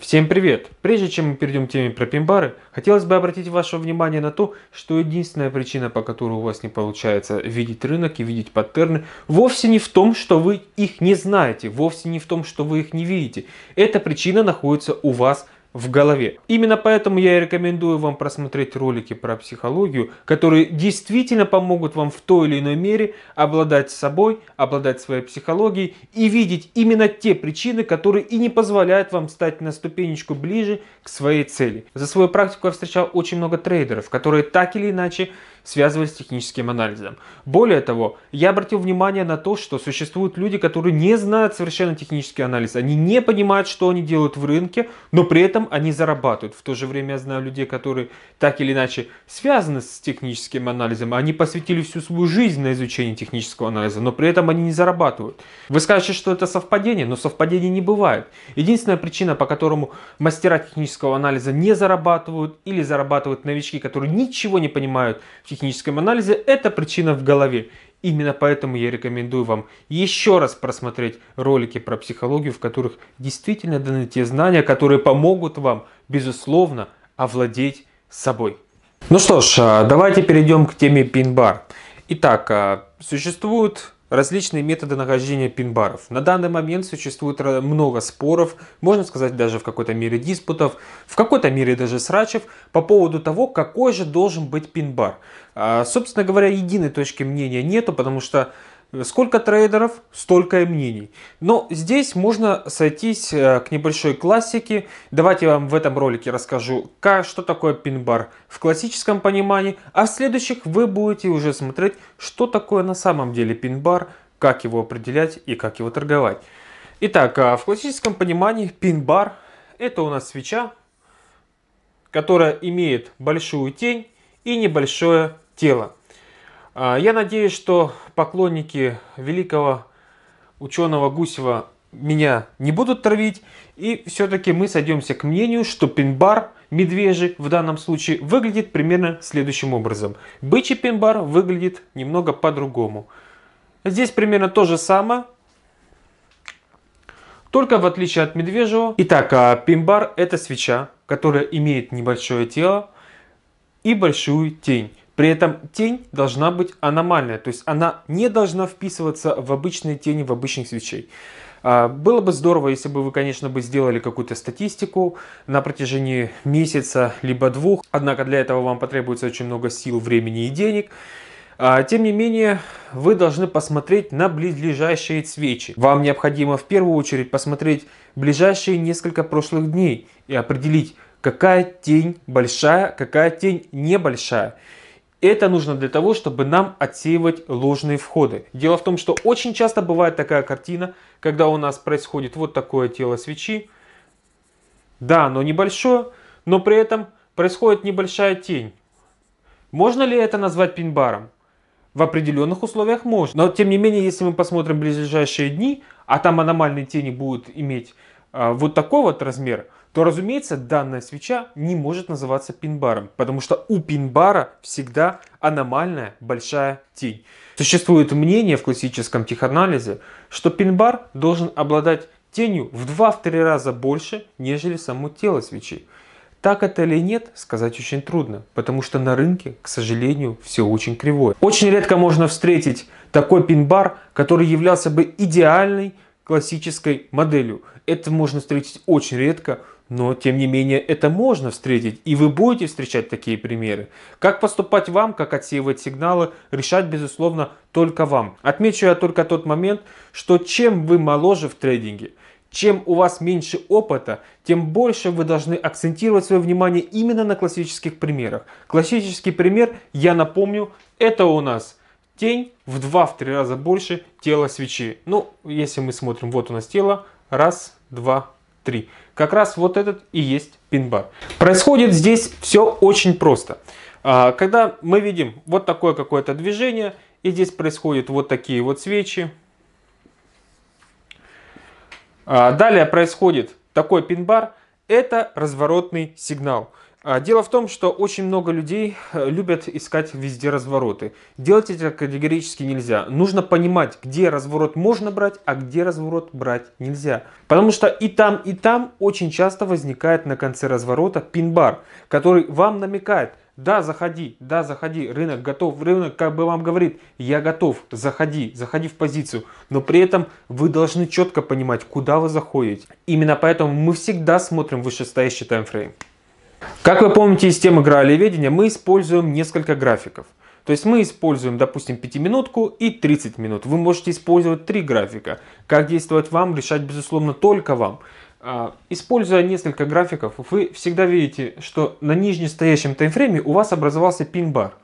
Всем привет! Прежде чем мы перейдем к теме про пин-бары, хотелось бы обратить ваше внимание на то, что единственная причина, по которой у вас не получается видеть рынок и видеть паттерны, вовсе не в том, что вы их не знаете, вовсе не в том, что вы их не видите. Эта причина находится у вас в голове. Именно поэтому я и рекомендую вам просмотреть ролики про психологию, которые действительно помогут вам в той или иной мере обладать собой, обладать своей психологией и видеть именно те причины, которые и не позволяют вам стать на ступенечку ближе к своей цели. За свою практику я встречал очень много трейдеров, которые так или иначе связывались с техническим анализом. Более того, я обратил внимание на то, что существуют люди, которые не знают совершенно технический анализ. Они не понимают, что они делают в рынке, но при этом они зарабатывают. В то же время я знаю людей, которые так или иначе связаны с техническим анализом. Они посвятили всю свою жизнь на изучение технического анализа, но при этом они не зарабатывают. Вы скажете, что это совпадение, но совпадений не бывает. Единственная причина, по которому мастера технического анализа не зарабатывают или зарабатывают новички, которые ничего не понимают в техническом анализе, это причина в голове. Именно поэтому я рекомендую вам еще раз просмотреть ролики про психологию, в которых действительно даны те знания, которые помогут вам, безусловно, овладеть собой. Ну что ж, а, давайте перейдем к теме пин-бар. Итак, а, существуют различные методы нахождения пин-баров. На данный момент существует много споров, можно сказать даже в какой-то мере диспутов, в какой-то мере даже срачев по поводу того, какой же должен быть пин-бар. А, собственно говоря, единой точки мнения нету, потому что Сколько трейдеров, столько и мнений. Но здесь можно сойтись э, к небольшой классике. Давайте я вам в этом ролике расскажу, что такое пин-бар в классическом понимании. А в следующих вы будете уже смотреть, что такое на самом деле пин-бар, как его определять и как его торговать. Итак, а в классическом понимании пин-бар это у нас свеча, которая имеет большую тень и небольшое тело. А, я надеюсь, что поклонники великого ученого Гусева меня не будут травить. И все-таки мы сойдемся к мнению, что пин-бар медвежий в данном случае выглядит примерно следующим образом. Бычий пин-бар выглядит немного по-другому. Здесь примерно то же самое, только в отличие от медвежьего. Итак, а пин-бар это свеча, которая имеет небольшое тело и большую тень. При этом тень должна быть аномальная, то есть она не должна вписываться в обычные тени, в обычных свечей. А, было бы здорово, если бы вы, конечно, бы сделали какую-то статистику на протяжении месяца либо двух. Однако для этого вам потребуется очень много сил, времени и денег. А, тем не менее, вы должны посмотреть на ближайшие свечи. Вам необходимо в первую очередь посмотреть ближайшие несколько прошлых дней и определить, какая тень большая, какая тень небольшая. Это нужно для того, чтобы нам отсеивать ложные входы. Дело в том, что очень часто бывает такая картина, когда у нас происходит вот такое тело свечи. Да, оно небольшое, но при этом происходит небольшая тень. Можно ли это назвать пин-баром? В определенных условиях можно. Но тем не менее, если мы посмотрим ближайшие дни, а там аномальные тени будут иметь а, вот такой вот размер, то, разумеется, данная свеча не может называться пин-баром, потому что у пин-бара всегда аномальная большая тень. Существует мнение в классическом теханализе, что пин-бар должен обладать тенью в 2-3 раза больше, нежели само тело свечи. Так это или нет, сказать очень трудно, потому что на рынке, к сожалению, все очень кривое. Очень редко можно встретить такой пин-бар, который являлся бы идеальной классической моделью. Это можно встретить очень редко, но, тем не менее, это можно встретить, и вы будете встречать такие примеры. Как поступать вам, как отсеивать сигналы, решать, безусловно, только вам. Отмечу я только тот момент, что чем вы моложе в трейдинге, чем у вас меньше опыта, тем больше вы должны акцентировать свое внимание именно на классических примерах. Классический пример, я напомню, это у нас тень в 2-3 раза больше тела свечи. Ну, если мы смотрим, вот у нас тело, раз, два, 3. Как раз вот этот и есть пин-бар. Происходит здесь все очень просто. А, когда мы видим вот такое какое-то движение, и здесь происходят вот такие вот свечи. А, далее происходит такой пин-бар, это разворотный сигнал. А, дело в том, что очень много людей э, любят искать везде развороты. Делать это категорически нельзя. Нужно понимать, где разворот можно брать, а где разворот брать нельзя. Потому что и там, и там очень часто возникает на конце разворота пин-бар, который вам намекает, да, заходи, да, заходи, рынок готов, рынок как бы вам говорит, я готов, заходи, заходи в позицию. Но при этом вы должны четко понимать, куда вы заходите. Именно поэтому мы всегда смотрим вышестоящий таймфрейм. Как вы помните из темы игроалеведения, мы используем несколько графиков. То есть мы используем, допустим, 5 минутку и 30 минут. Вы можете использовать три графика. Как действовать вам, решать, безусловно, только вам. А, используя несколько графиков, вы всегда видите, что на нижнестоящем таймфрейме у вас образовался пин-бар.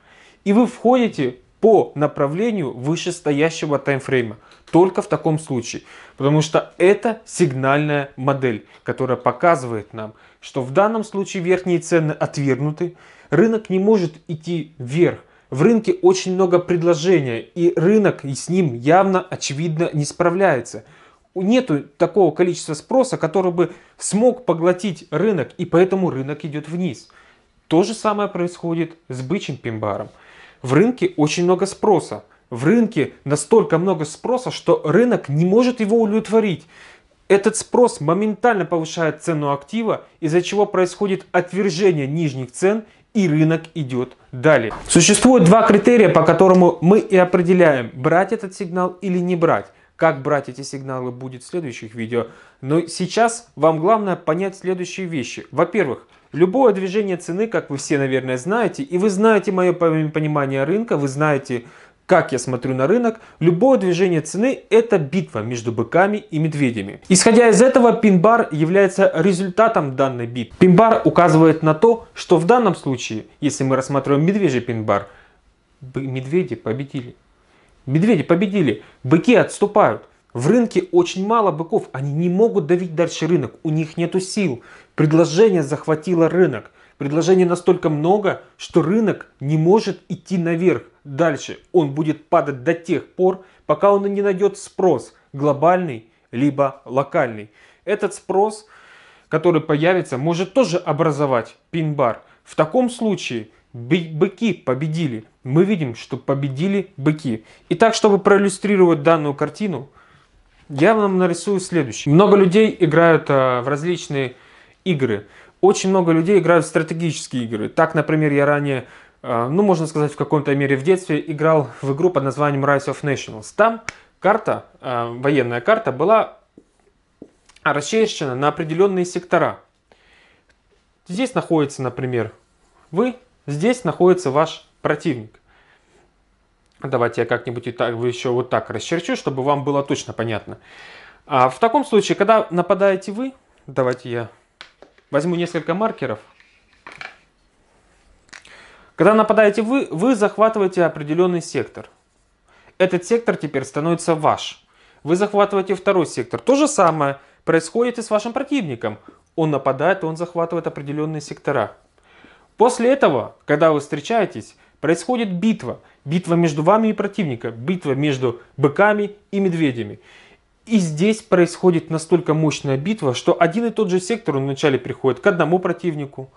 И вы входите по направлению вышестоящего таймфрейма. Только в таком случае. Потому что это сигнальная модель, которая показывает нам, что в данном случае верхние цены отвергнуты. Рынок не может идти вверх. В рынке очень много предложения, и рынок и с ним явно, очевидно, не справляется. Нету такого количества спроса, который бы смог поглотить рынок, и поэтому рынок идет вниз. То же самое происходит с бычьим пимбаром. В рынке очень много спроса. В рынке настолько много спроса, что рынок не может его удовлетворить. Этот спрос моментально повышает цену актива, из-за чего происходит отвержение нижних цен и рынок идет далее. Существует два критерия, по которому мы и определяем, брать этот сигнал или не брать. Как брать эти сигналы будет в следующих видео. Но сейчас вам главное понять следующие вещи. Во-первых, любое движение цены, как вы все, наверное, знаете, и вы знаете мое понимание рынка, вы знаете, как я смотрю на рынок, любое движение цены это битва между быками и медведями. Исходя из этого, пин-бар является результатом данной битвы. Пин-бар указывает на то, что в данном случае, если мы рассматриваем медвежий пин-бар, медведи победили. Медведи победили, быки отступают. В рынке очень мало быков, они не могут давить дальше рынок, у них нету сил. Предложение захватило рынок. Предложений настолько много, что рынок не может идти наверх. Дальше он будет падать до тех пор, пока он не найдет спрос глобальный либо локальный. Этот спрос, который появится, может тоже образовать пин-бар. В таком случае быки победили. Мы видим, что победили быки. Итак, чтобы проиллюстрировать данную картину, я вам нарисую следующее. Много людей играют а, в различные игры. Очень много людей играют в стратегические игры. Так, например, я ранее, э, ну, можно сказать, в каком-то мере в детстве играл в игру под названием Rise of Nations. Там карта, э, военная карта, была расчерчена на определенные сектора. Здесь находится, например, вы, здесь находится ваш противник. Давайте я как-нибудь еще вот так расчерчу, чтобы вам было точно понятно. А в таком случае, когда нападаете вы, давайте я Возьму несколько маркеров. Когда нападаете вы, вы захватываете определенный сектор. Этот сектор теперь становится ваш. Вы захватываете второй сектор. То же самое происходит и с вашим противником. Он нападает, он захватывает определенные сектора. После этого, когда вы встречаетесь, происходит битва. Битва между вами и противником. Битва между быками и медведями. И здесь происходит настолько мощная битва, что один и тот же сектор он вначале приходит к одному противнику,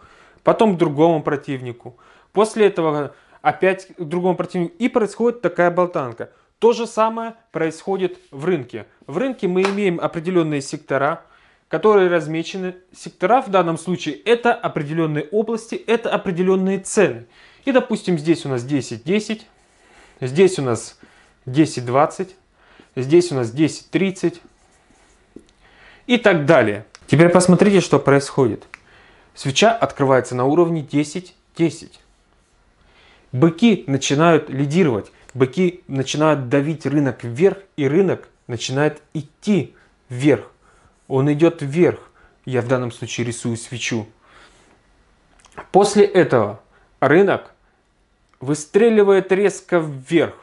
потом к другому противнику. После этого опять к другому противнику. И происходит такая болтанка. То же самое происходит в рынке. В рынке мы имеем определенные сектора, которые размечены. Сектора в данном случае это определенные области, это определенные цены. И допустим здесь у нас 10-10, здесь у нас 10-20. Здесь у нас 10.30 и так далее. Теперь посмотрите, что происходит. Свеча открывается на уровне 10.10. Быки начинают лидировать. Быки начинают давить рынок вверх, и рынок начинает идти вверх. Он идет вверх. Я в данном случае рисую свечу. После этого рынок выстреливает резко вверх.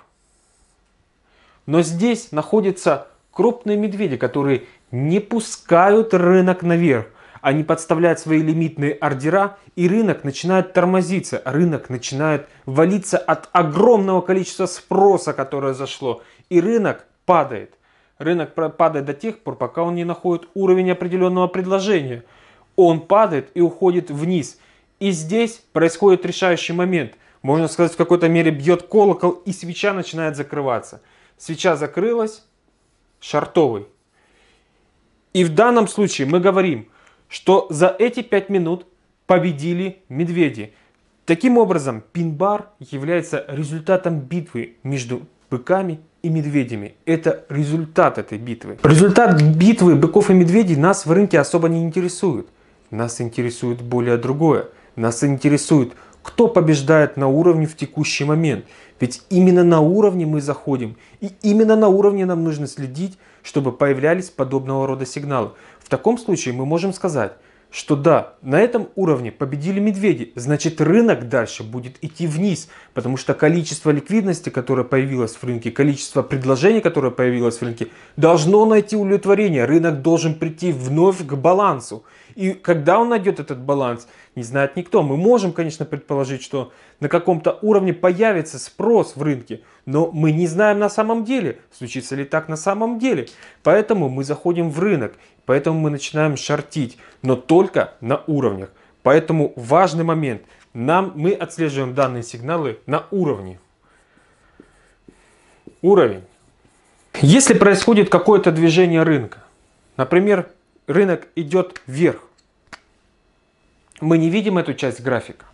Но здесь находятся крупные медведи, которые не пускают рынок наверх. Они подставляют свои лимитные ордера, и рынок начинает тормозиться. Рынок начинает валиться от огромного количества спроса, которое зашло. И рынок падает. Рынок падает до тех пор, пока он не находит уровень определенного предложения. Он падает и уходит вниз. И здесь происходит решающий момент. Можно сказать, в какой-то мере бьет колокол, и свеча начинает закрываться. Свеча закрылась, шартовый. И в данном случае мы говорим, что за эти 5 минут победили медведи. Таким образом, пин-бар является результатом битвы между быками и медведями. Это результат этой битвы. Результат битвы быков и медведей нас в рынке особо не интересует. Нас интересует более другое. Нас интересует, кто побеждает на уровне в текущий момент. Ведь именно на уровне мы заходим. И именно на уровне нам нужно следить, чтобы появлялись подобного рода сигналы. В таком случае мы можем сказать, что да, на этом уровне победили медведи, значит рынок дальше будет идти вниз, потому что количество ликвидности, которое появилось в рынке, количество предложений, которое появилось в рынке, должно найти удовлетворение. Рынок должен прийти вновь к балансу. И когда он найдет этот баланс, не знает никто. Мы можем, конечно, предположить, что на каком-то уровне появится спрос в рынке, но мы не знаем на самом деле, случится ли так на самом деле. Поэтому мы заходим в рынок, поэтому мы начинаем шортить, но только на уровнях. Поэтому важный момент. Нам, мы отслеживаем данные сигналы на уровне. Уровень. Если происходит какое-то движение рынка, например, рынок идет вверх, мы не видим эту часть графика.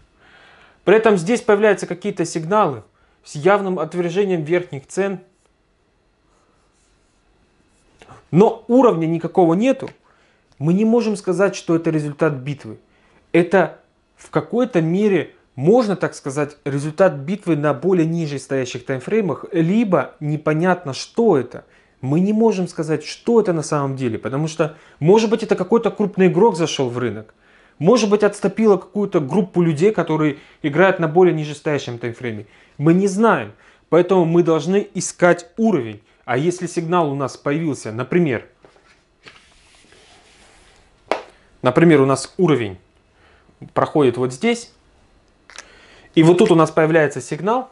При этом здесь появляются какие-то сигналы с явным отвержением верхних цен. Но уровня никакого нету. Мы не можем сказать, что это результат битвы. Это в какой-то мере, можно так сказать, результат битвы на более ниже стоящих таймфреймах, либо непонятно, что это. Мы не можем сказать, что это на самом деле, потому что, может быть, это какой-то крупный игрок зашел в рынок. Может быть, отступила какую-то группу людей, которые играют на более нижестоящем таймфрейме. Мы не знаем. Поэтому мы должны искать уровень. А если сигнал у нас появился, например, например, у нас уровень проходит вот здесь, и вот тут у нас появляется сигнал,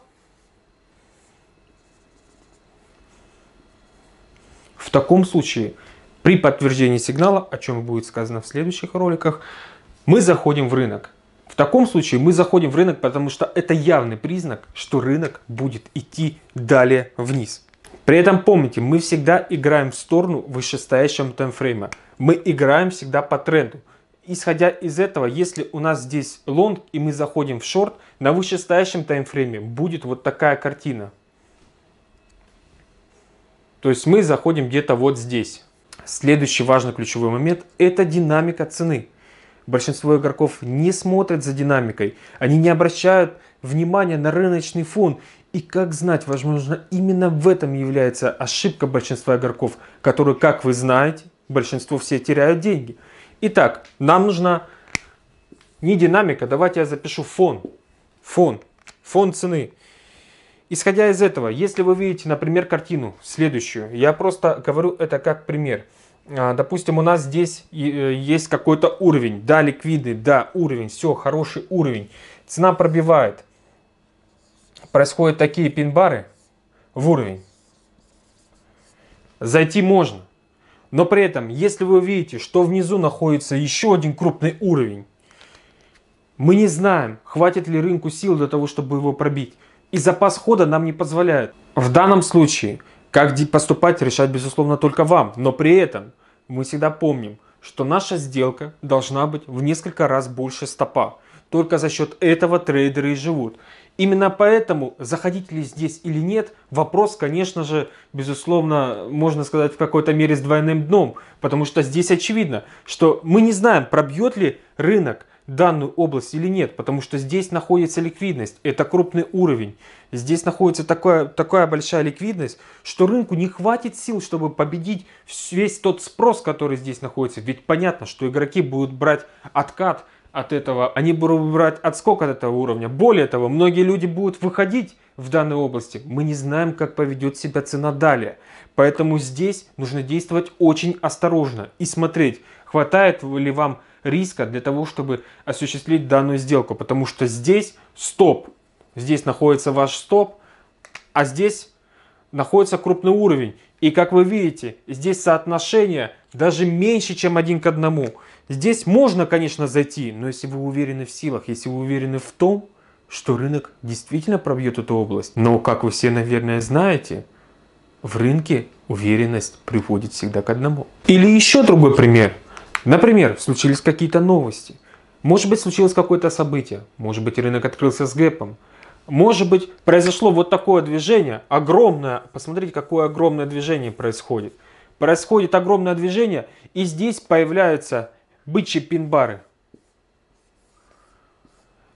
в таком случае при подтверждении сигнала, о чем будет сказано в следующих роликах, мы заходим в рынок. В таком случае мы заходим в рынок, потому что это явный признак, что рынок будет идти далее вниз. При этом помните, мы всегда играем в сторону вышестоящего таймфрейма. Мы играем всегда по тренду. Исходя из этого, если у нас здесь лонг и мы заходим в шорт, на вышестоящем таймфрейме будет вот такая картина. То есть мы заходим где-то вот здесь. Следующий важный ключевой момент – это динамика цены большинство игроков не смотрят за динамикой, они не обращают внимания на рыночный фон. И как знать, возможно, именно в этом является ошибка большинства игроков, которые, как вы знаете, большинство все теряют деньги. Итак, нам нужна не динамика, давайте я запишу фон. Фон. Фон цены. Исходя из этого, если вы видите, например, картину следующую, я просто говорю это как пример – а, допустим, у нас здесь э, есть какой-то уровень, да, ликвидный, да, уровень, все, хороший уровень, цена пробивает, происходят такие пин-бары в уровень, зайти можно, но при этом, если вы увидите, что внизу находится еще один крупный уровень, мы не знаем, хватит ли рынку сил для того, чтобы его пробить, и запас хода нам не позволяет. В данном случае, как поступать, решать, безусловно, только вам, но при этом мы всегда помним, что наша сделка должна быть в несколько раз больше стопа. Только за счет этого трейдеры и живут. Именно поэтому, заходить ли здесь или нет, вопрос, конечно же, безусловно, можно сказать в какой-то мере с двойным дном. Потому что здесь очевидно, что мы не знаем, пробьет ли рынок данную область или нет, потому что здесь находится ликвидность, это крупный уровень. Здесь находится такая, такая большая ликвидность, что рынку не хватит сил, чтобы победить весь тот спрос, который здесь находится. Ведь понятно, что игроки будут брать откат от этого, они будут брать отскок от этого уровня. Более того, многие люди будут выходить в данной области. Мы не знаем, как поведет себя цена далее. Поэтому здесь нужно действовать очень осторожно и смотреть, хватает ли вам риска для того, чтобы осуществить данную сделку. Потому что здесь стоп. Здесь находится ваш стоп. А здесь находится крупный уровень. И как вы видите, здесь соотношение даже меньше, чем один к одному. Здесь можно, конечно, зайти, но если вы уверены в силах, если вы уверены в том, что рынок действительно пробьет эту область. Но, как вы все, наверное, знаете, в рынке уверенность приводит всегда к одному. Или еще другой пример. Например, случились какие-то новости. Может быть, случилось какое-то событие. Может быть, рынок открылся с гэпом. Может быть, произошло вот такое движение, огромное, посмотрите, какое огромное движение происходит. Происходит огромное движение, и здесь появляются бычьи пин-бары.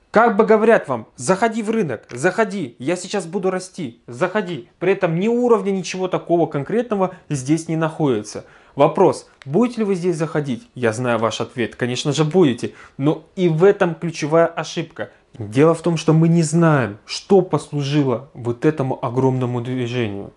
Как бы говорят вам, заходи в рынок, заходи, я сейчас буду расти, заходи. При этом ни уровня, ничего такого конкретного здесь не находится. Вопрос, будете ли вы здесь заходить? Я знаю ваш ответ, конечно же будете. Но и в этом ключевая ошибка. Дело в том, что мы не знаем, что послужило вот этому огромному движению.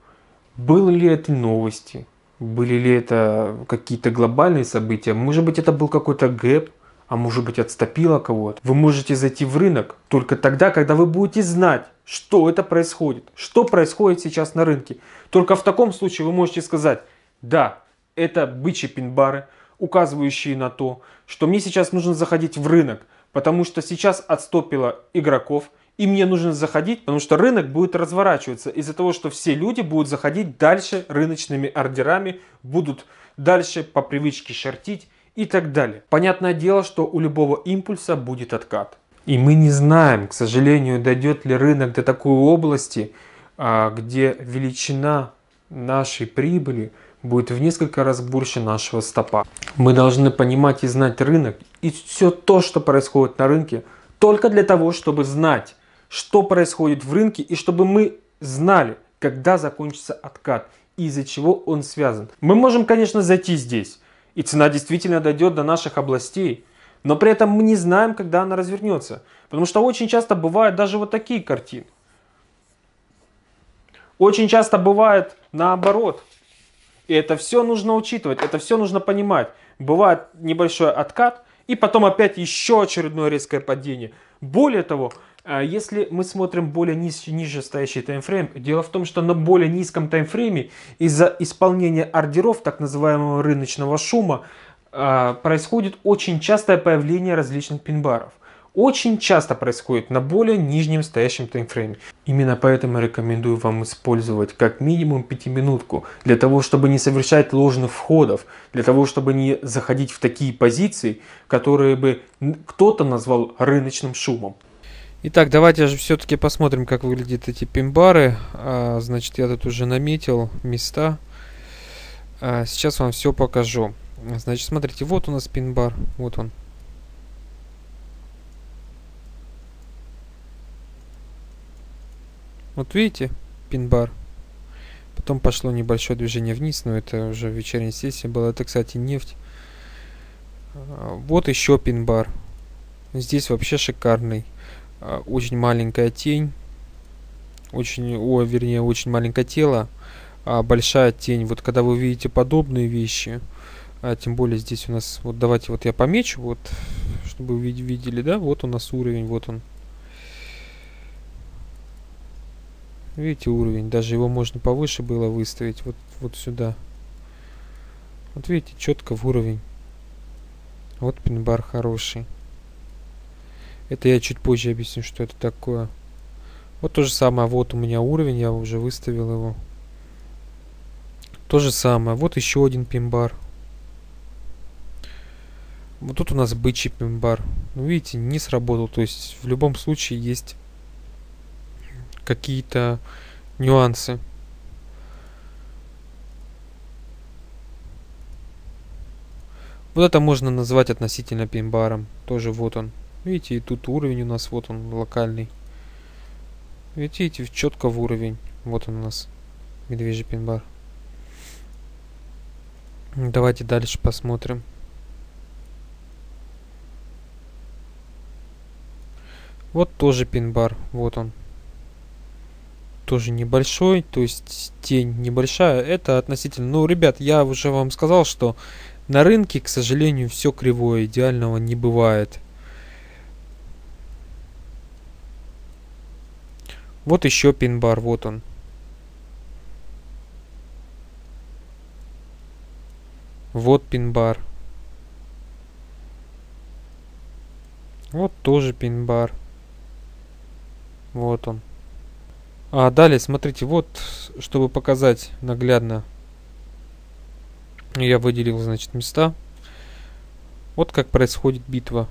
Были ли это новости? Были ли это какие-то глобальные события? Может быть это был какой-то гэп? а может быть отступила кого-то. Вы можете зайти в рынок только тогда, когда вы будете знать, что это происходит, что происходит сейчас на рынке. Только в таком случае вы можете сказать, да, это бычьи пин-бары, указывающие на то, что мне сейчас нужно заходить в рынок, потому что сейчас отступило игроков, и мне нужно заходить, потому что рынок будет разворачиваться из-за того, что все люди будут заходить дальше рыночными ордерами, будут дальше по привычке шортить и так далее. Понятное дело, что у любого импульса будет откат. И мы не знаем, к сожалению, дойдет ли рынок до такой области, а, где величина нашей прибыли будет в несколько раз больше нашего стопа. Мы должны понимать и знать рынок и все то, что происходит на рынке, только для того, чтобы знать, что происходит в рынке и чтобы мы знали, когда закончится откат и из-за чего он связан. Мы можем, конечно, зайти здесь, и цена действительно дойдет до наших областей. Но при этом мы не знаем, когда она развернется. Потому что очень часто бывают даже вот такие картины. Очень часто бывает наоборот. И это все нужно учитывать, это все нужно понимать. Бывает небольшой откат, и потом опять еще очередное резкое падение. Более того, а если мы смотрим более низ, ниже стоящий таймфрейм, дело в том, что на более низком таймфрейме из-за исполнения ордеров, так называемого рыночного шума, а, происходит очень частое появление различных пин-баров. Очень часто происходит на более нижнем стоящем таймфрейме. Именно поэтому рекомендую вам использовать как минимум пятиминутку, для того, чтобы не совершать ложных входов, для того, чтобы не заходить в такие позиции, которые бы кто-то назвал рыночным шумом. Итак, давайте же все-таки посмотрим, как выглядят эти пимбары. А, значит, я тут уже наметил места. А, сейчас вам все покажу. Значит, смотрите, вот у нас пин-бар. Вот он. Вот видите, пин-бар. Потом пошло небольшое движение вниз, но это уже вечерняя сессия была. Это, кстати, нефть. А, вот еще пин-бар. Здесь вообще шикарный. А, очень маленькая тень, очень, о, вернее, очень маленькое тело, а большая тень. Вот когда вы видите подобные вещи, а тем более здесь у нас, вот давайте вот я помечу, вот, чтобы вы видели, да, вот у нас уровень, вот он. Видите уровень, даже его можно повыше было выставить, вот, вот сюда. Вот видите, четко в уровень. Вот пинбар хороший. Это я чуть позже объясню, что это такое. Вот то же самое. Вот у меня уровень, я уже выставил его. То же самое. Вот еще один пимбар. Вот тут у нас бычий пимбар. Ну, видите, не сработал. То есть, в любом случае есть какие-то нюансы. Вот это можно назвать относительно пимбаром. Тоже вот он. Видите, и тут уровень у нас, вот он, локальный. Видите, четко в уровень. Вот он у нас, медвежий пинбар. Давайте дальше посмотрим. Вот тоже пин-бар, вот он тоже небольшой, то есть тень небольшая, это относительно... Ну, ребят, я уже вам сказал, что на рынке, к сожалению, все кривое, идеального не бывает. Вот еще пин-бар, вот он. Вот пин-бар. Вот тоже пин-бар. Вот он. А далее, смотрите, вот, чтобы показать наглядно, я выделил, значит, места. Вот как происходит битва.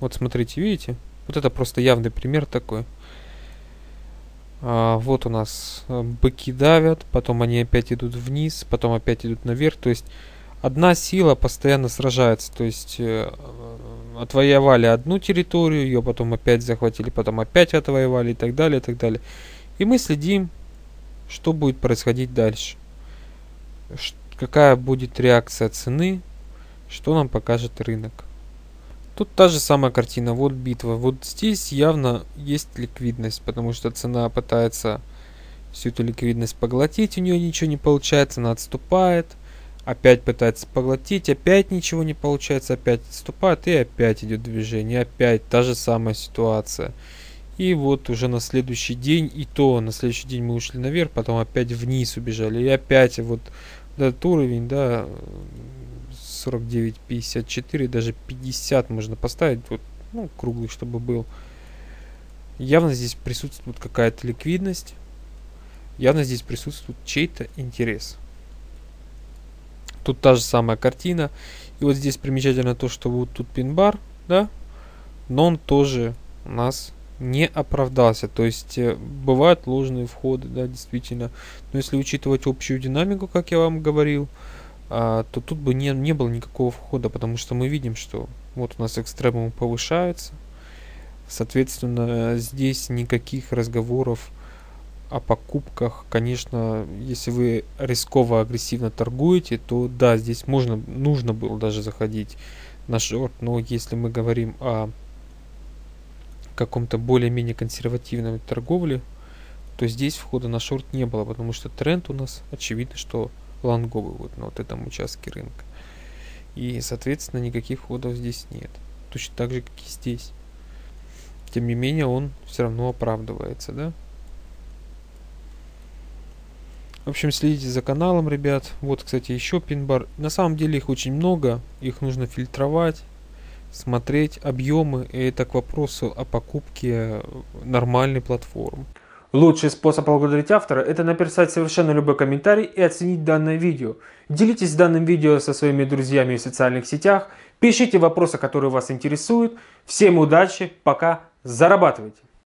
Вот смотрите, видите? Вот это просто явный пример такой. А, вот у нас э, быки давят, потом они опять идут вниз, потом опять идут наверх. То есть одна сила постоянно сражается. То есть э, отвоевали одну территорию, ее потом опять захватили, потом опять отвоевали и так далее, и так далее. И мы следим, что будет происходить дальше. Какая будет реакция цены, что нам покажет рынок. Тут та же самая картина, вот битва. Вот здесь явно есть ликвидность, потому что цена пытается всю эту ликвидность поглотить, у нее ничего не получается, она отступает опять пытается поглотить, опять ничего не получается, опять отступает и опять идет движение, опять та же самая ситуация. И вот уже на следующий день, и то на следующий день мы ушли наверх, потом опять вниз убежали, и опять вот этот уровень, да, 49-54, даже 50 можно поставить, вот, ну, круглый, чтобы был. Явно здесь присутствует какая-то ликвидность, явно здесь присутствует чей-то интерес. Тут та же самая картина. И вот здесь примечательно то, что вот тут пин-бар, да, но он тоже у нас не оправдался. То есть э, бывают ложные входы, да, действительно. Но если учитывать общую динамику, как я вам говорил, а, то тут бы не, не было никакого входа, потому что мы видим, что вот у нас экстремум повышается. Соответственно, здесь никаких разговоров о покупках, конечно, если вы рисково агрессивно торгуете, то да, здесь можно, нужно было даже заходить на шорт, но если мы говорим о каком-то более-менее консервативной торговле, то здесь входа на шорт не было, потому что тренд у нас очевидно, что лонговый вот на вот этом участке рынка. И, соответственно, никаких входов здесь нет. Точно так же, как и здесь. Тем не менее, он все равно оправдывается, да? В общем, следите за каналом, ребят. Вот, кстати, еще пин-бар. На самом деле их очень много. Их нужно фильтровать, смотреть объемы. И это к вопросу о покупке нормальной платформы. Лучший способ поблагодарить автора – это написать совершенно любой комментарий и оценить данное видео. Делитесь данным видео со своими друзьями в социальных сетях. Пишите вопросы, которые вас интересуют. Всем удачи, пока, зарабатывайте!